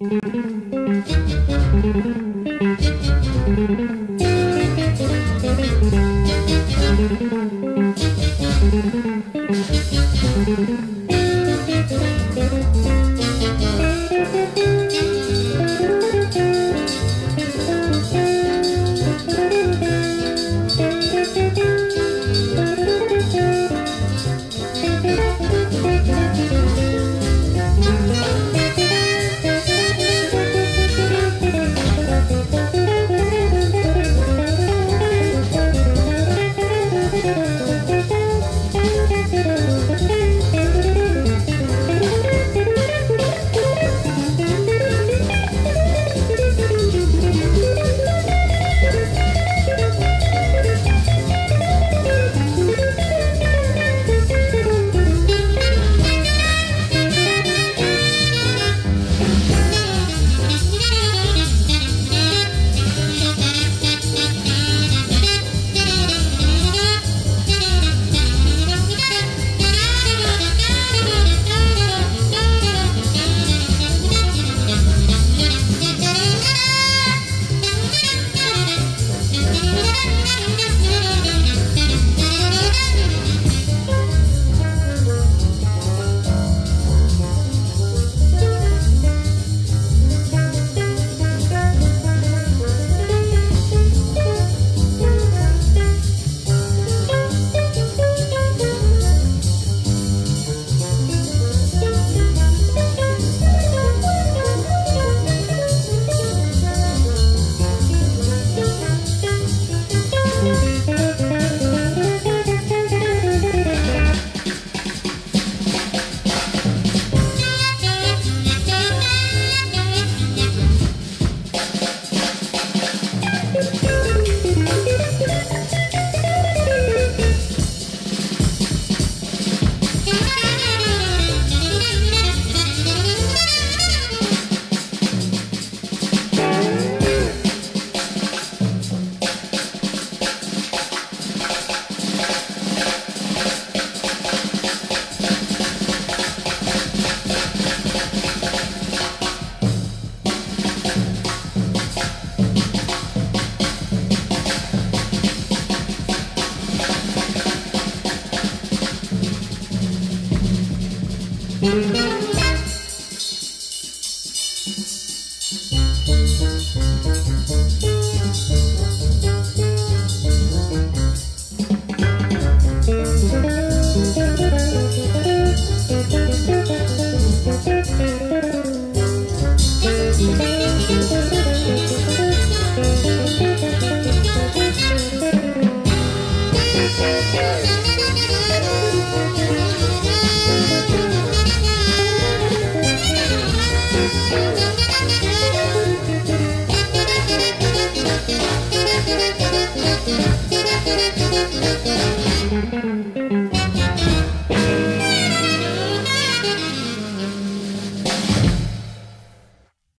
Thank you. Música